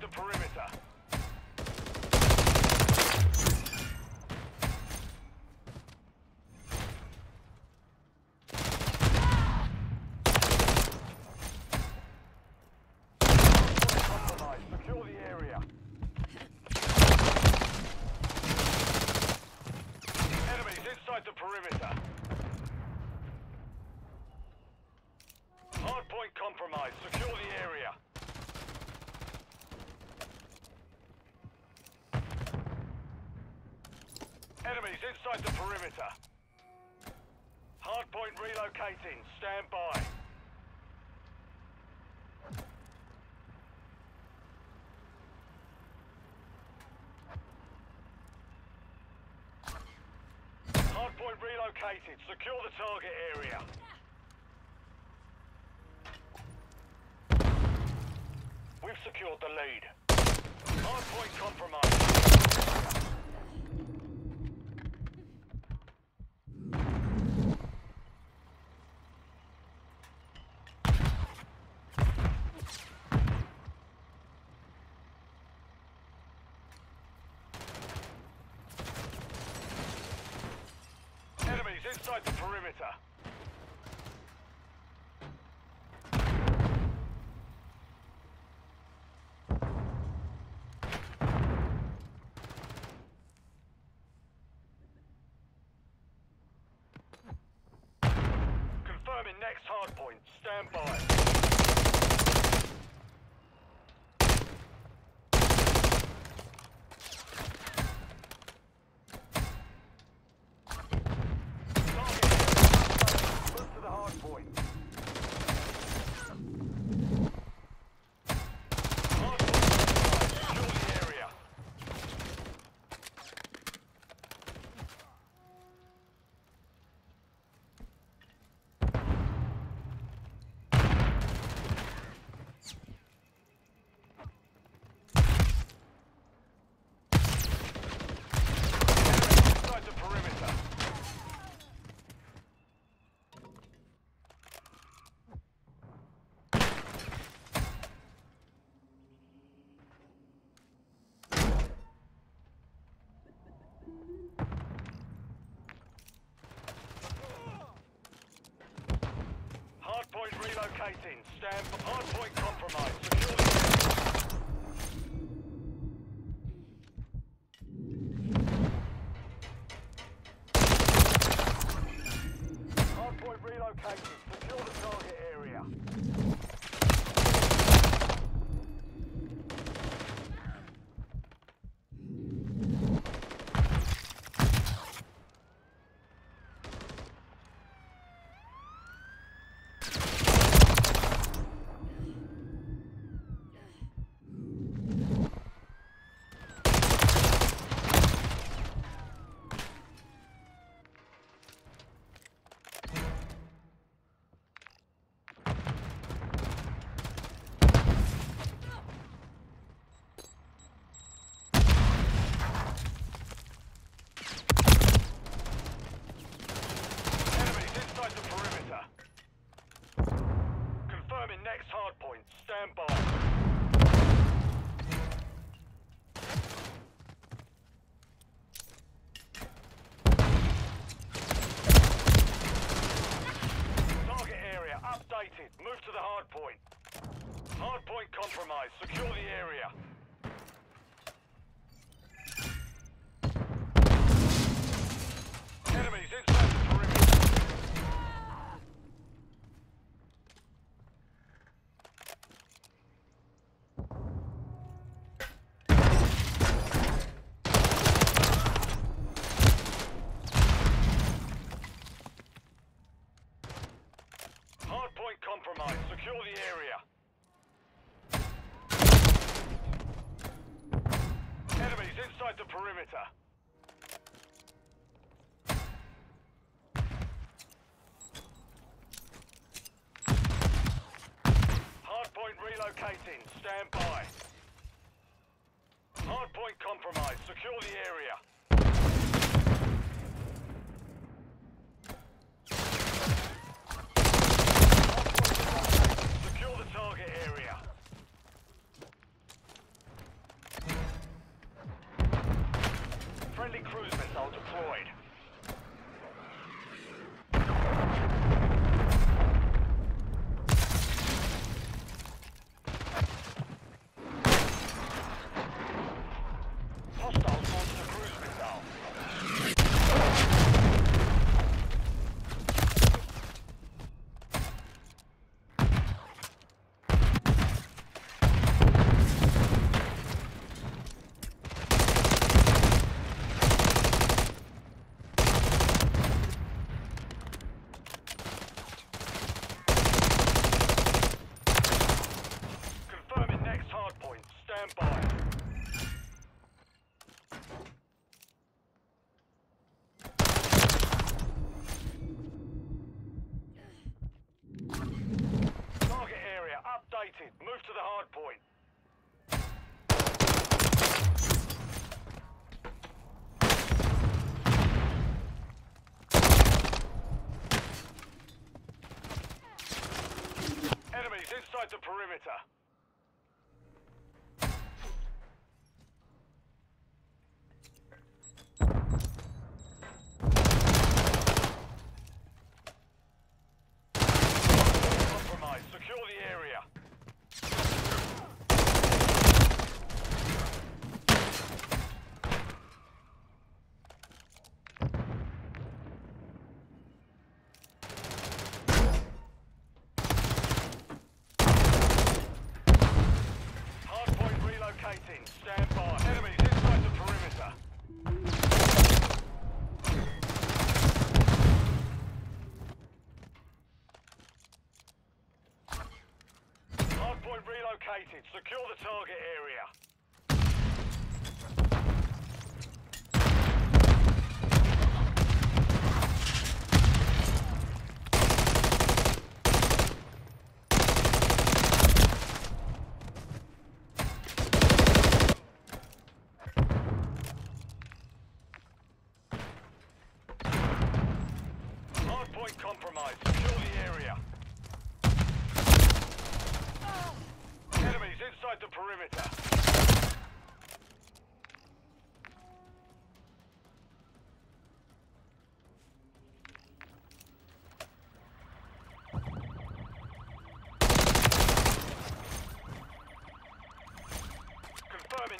the perimeter. Compromise. Secure the area. Enemies inside the perimeter. Hardpoint compromised. Secure the area. Enemies inside the perimeter. Hardpoint relocating. Stand by. Hardpoint relocated. Secure the target area. We've secured the lead. Hardpoint compromised. Enemies inside the perimeter. Confirming next hardpoint. Stand by. Target area. Move to the hardpoint. Hardpoint. Secure the area. Inside the perimeter. Hardpoint relocating. Stand for hardpoint compromised. Secure Move to the hard point. Hard point compromised. Secure the area. Secure the area. Enemies inside the perimeter. Hard point relocating. Stand by. Hard point compromised. Secure the area. Secure the target area. Friendly cruise missile deployed. Hostiles launched a cruise missile. Confirming next hard point. Stand by. Target area updated. Move to the hard point. Enemies inside the perimeter. Compromise. Secure the area. Hardpoint relocating. Stand by. Enemies inside the perimeter. Hardpoint relocated. Secure the target area.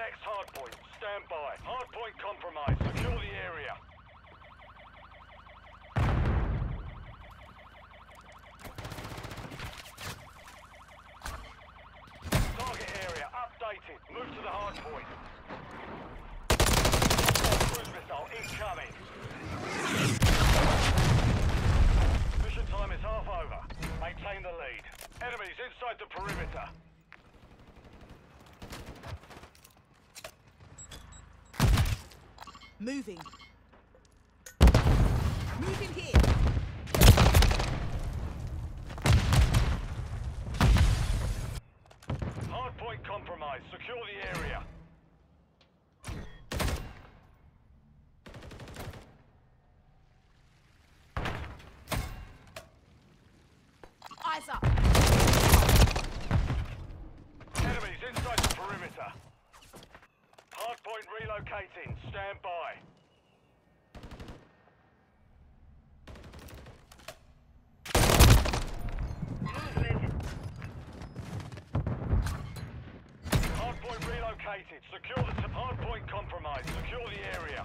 Next hardpoint. Stand by. Hardpoint compromised. Secure the area. Target area updated. Move to the hard point. Cruise missile incoming. Mission time is half over. Maintain the lead. Enemies inside the perimeter. Moving. relocating. Stand by. Hardpoint relocated. Secure the hardpoint compromised. Secure the area.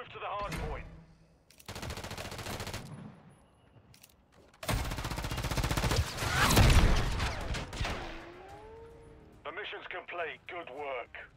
Charlie, good work.